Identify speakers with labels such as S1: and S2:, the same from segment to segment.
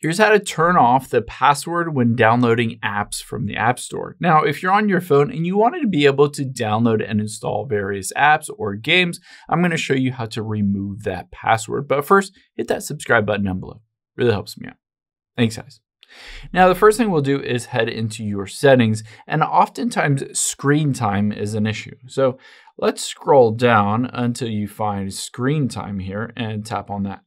S1: Here's how to turn off the password when downloading apps from the App Store. Now, if you're on your phone and you wanted to be able to download and install various apps or games, I'm going to show you how to remove that password. But first, hit that subscribe button down below. Really helps me out. Thanks, guys. Now, the first thing we'll do is head into your settings, and oftentimes screen time is an issue. So let's scroll down until you find screen time here and tap on that.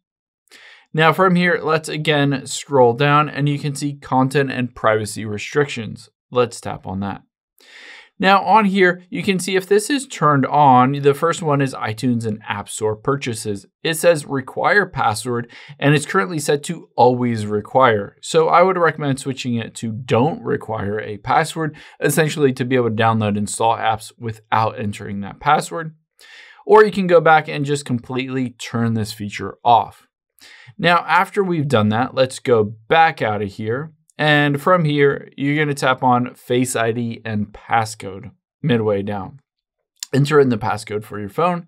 S1: Now from here, let's again scroll down and you can see content and privacy restrictions. Let's tap on that. Now on here, you can see if this is turned on, the first one is iTunes and App Store purchases. It says require password and it's currently set to always require. So I would recommend switching it to don't require a password, essentially to be able to download and install apps without entering that password. Or you can go back and just completely turn this feature off. Now, after we've done that, let's go back out of here. And from here, you're going to tap on Face ID and passcode midway down. Enter in the passcode for your phone.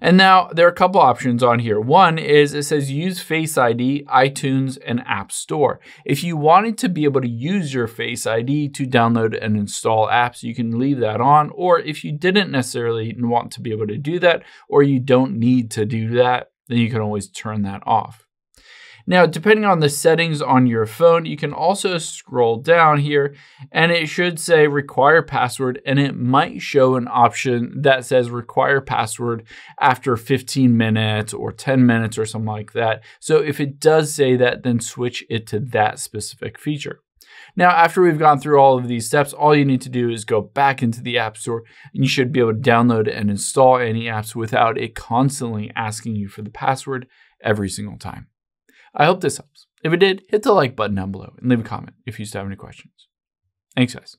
S1: And now there are a couple options on here. One is it says use Face ID, iTunes, and App Store. If you wanted to be able to use your Face ID to download and install apps, you can leave that on. Or if you didn't necessarily want to be able to do that, or you don't need to do that, then you can always turn that off. Now, depending on the settings on your phone, you can also scroll down here and it should say require password and it might show an option that says require password after 15 minutes or 10 minutes or something like that. So if it does say that, then switch it to that specific feature. Now, after we've gone through all of these steps, all you need to do is go back into the App Store and you should be able to download and install any apps without it constantly asking you for the password every single time. I hope this helps. If it did, hit the like button down below and leave a comment if you still have any questions. Thanks, guys.